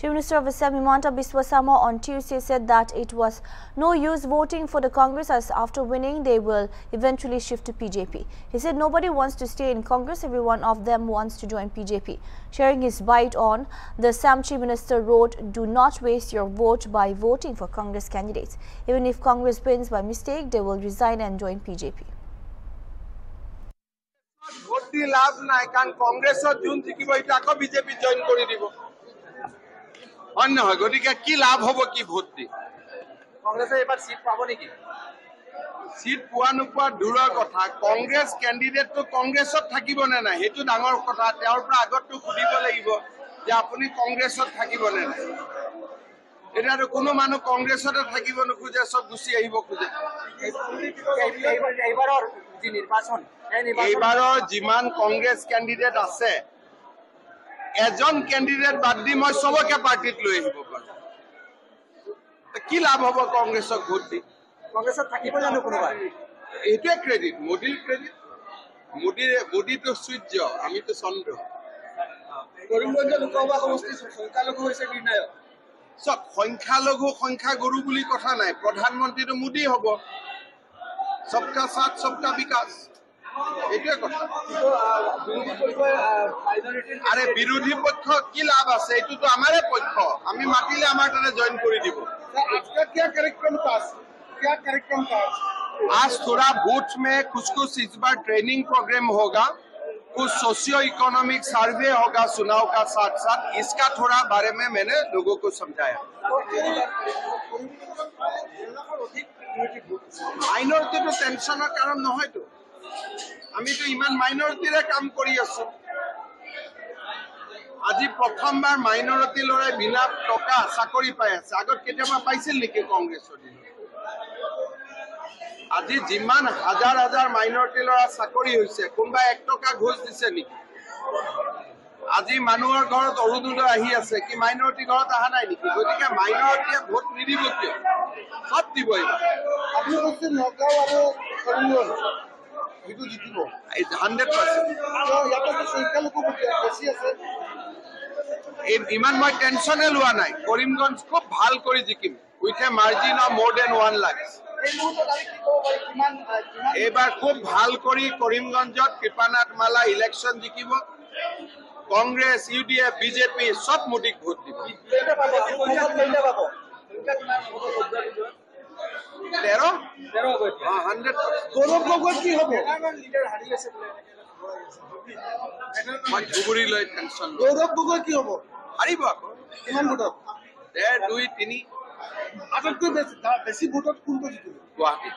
Chief Minister of Assam Himanta Biswa Sarma on Tuesday said that it was no use voting for the Congress as after winning they will eventually shift to PJP. He said nobody wants to stay in Congress, every one of them wants to join PJP. Sharing his bite on the Assam Chief Minister wrote, do not waste your vote by voting for Congress candidates. Even if Congress wins by mistake, they will resign and join PJP. Vote দি লাভ নাই কাৰণ কংগ্ৰেছত যোন জিকিব সেইটো আকৌ BJP join কৰি দিব হয়। নহয় গতিকে কি লাভ হব কি ভোট দি কংগ্ৰেছে এইবাৰ চিট পাব নেকি? চিট পোৱা নোপোৱা দূৰৰ কথা। কংগ্ৰেছ কেণ্ডিডেটটো কংগ্ৰেছত থাকিব নে নাই সেইটো ডাঙৰ কথা। তেওঁৰ পৰা আগতটো সুধিব লাগিব যে আপুনি কংগ্ৰেছত থাকিব নে নাই। এতিয়াতো কোনো মানুহ কংগ্ৰেছতে থাকিব নোখোজে চব গুচি আহিব খোজে। এইবাৰৰ যিমান কংগ্ৰেছ কেণ্ডিডেট আছে এজন কেণ্ডিডেট বাদ দি মই চবকে পাৰ্টিত লৈ আহিব পাৰো। কি লাভ হ'ব কংগ্ৰেছক ভোট দি? কংগ্ৰেছত থাকিব জানো কোনোবা এইটোৱে ক্ৰেডিট মোদীৰ ক্ৰেডিট মোদীৰে মোদীটো সূৰ্য আমিতো চন্দ্ৰ। কৰিমগঞ্জ লোকসভা সমষ্টিৰ সংখ্যালঘু হৈছে নিৰ্ণায়ক। চব সংখ্যালঘু সংখ্যাগুৰু বুলি কথা নাই। প্ৰধানমন্ত্ৰীটো মোদী হ'ব। চবকা সাথ চবকা বিকাশ। এইটোৱে কথা বিৰোধী পক্ষই মাইনৰিটিৰ আৰে বিৰোধী পক্ষ কি লাভ আছে এইটোতো আমাৰে পক্ষ আমি মাতিলে আমাৰ তাতে জইন কৰি দিব आपका क्या कार्यक्रम था क्या कार्यक्रम था आज थोड़ा बूथ में कुछ कुछ इस बार ट्रेनिंग प्रोग्राम होगा कुछ सोशियो इकोनॉमिक सर्वे होगा चुनाव का साथ साथ इसका थोड़ा बारे में मैंने लोगों को समझाया মাইনৰিটিটো টেনচনৰ কাৰণ নহয়তো আমিতো ইমান মাইনৰিটিৰে কাম কৰি আছো। আজি প্ৰথমবাৰ মাইনৰিটি ল'ৰাই বিনা টকা চাকৰি পাই আছে। আগত কেতিয়াবা পাইছিল নেকি কংগ্ৰেছৰ দিনত? আজি যিমান হাজাৰ হাজাৰ মাইনৰিটি ল'ৰা চাকৰি হৈছে কোনোবাই এক টকা ঘোষ দিছে নেকি? আজি মানুহৰ ঘৰত অৰুণোদয় আহি আছে কি মাইনৰিটি ঘৰত অহা নাই নেকি? গতিকে মাইনৰিটিয়ে ভোট নিদিব কিয়? চব দিব এইবাৰ। সেইটো জিকিব হাণ্ড্ৰেড বেছি আছে। ইমান মই টেনচনে লোৱা নাই। কৰিমগঞ্জ খুব ভাল কৰি জিকিম। With a margin of more than one lakh এইবাৰ খুব ভাল কৰি কৰিমগঞ্জত কৃপানাথ মালা ইলেকশ্যন জিকিব। Congress U D F BJP চব মোদীক ভোট দিব। তেৰ? তেৰ হ'ব এতিয়া হাণ্ড্ৰেড গৌৰৱ গগৈ কি হ'ব? লিডাৰ হাৰি আছে বোলে মই ধুবুৰী লৈ টেনচন গৌৰৱ গগৈ কি হ'ব? হাৰিব আকৌ কিমান ভোটত ডেৰ দুই তিনি। আটাইতকৈ বেছি দা- বেছি ভোটত কোনটো জিকিব গুৱাহাটী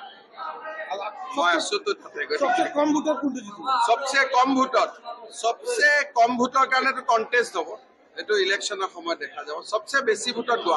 আৰু মই আছোতো তাতে চবচে গতিকে কম ভোটত কোনটো জিকিব চবচে কম ভোটত চবচে কম ভোটৰ কাৰণেতো কণ্টেষ্ট হ'ব। এইটো ইলেকশ্যনৰ সময়ত দেখা যাব। চবচে বেছি ভোটত গুৱাহাটী।